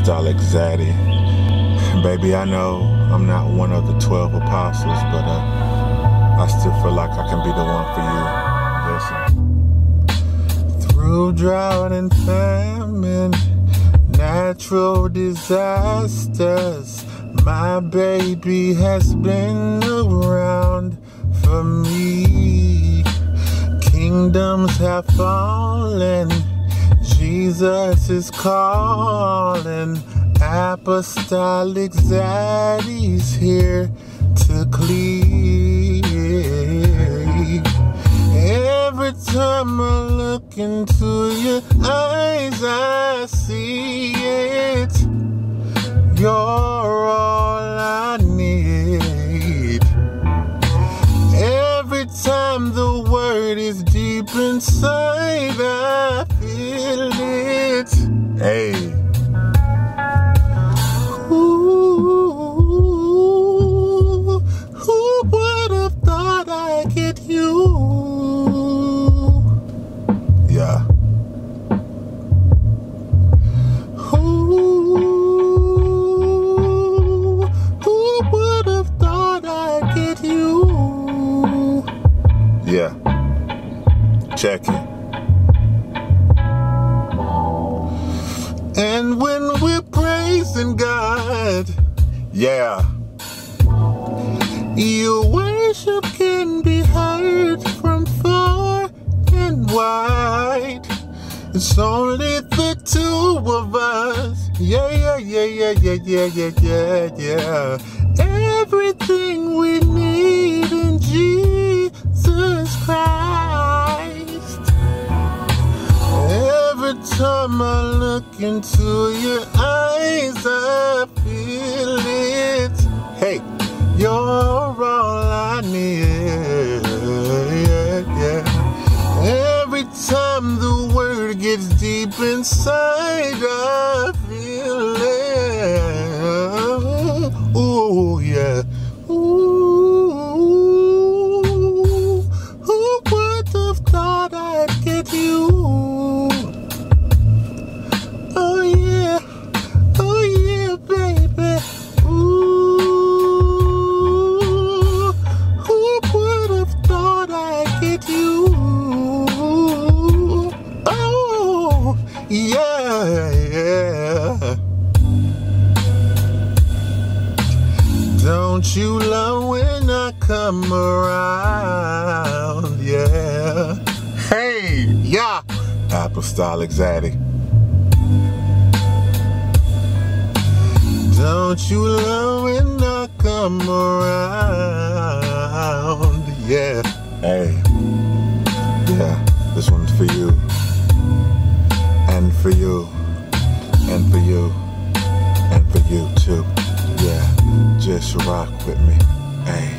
Apostolic Zaddy. Baby, I know I'm not one of the 12 apostles, but uh, I still feel like I can be the one for you. Listen. Through drought and famine, natural disasters, my baby has been around for me. Kingdoms have fallen Jesus is calling. Apostolic Zaddy's here to clean. Every time I look into your eyes, I see it. You're all I need. Every time the word is deep inside, I. Hey. Ooh, who would have thought I'd get you? Yeah. Ooh, who would have thought I'd get you? Yeah. Check it. And when we're praising God, yeah, your worship can be heard from far and wide. It's only the two of us. Yeah, yeah, yeah, yeah, yeah, yeah, yeah, yeah, yeah. Everything we need in Jesus Christ. Look into your eyes, I feel it. Hey, you're all I need. Yeah, yeah. Every time the word gets deep inside, I Don't you love when I come around? Yeah. Hey, yeah. Apostolic Zaddy. Don't you love when I come around? Yeah. Hey. Yeah. This one's for you. And for you. And for you. And for you too. Just rock with me. Hey.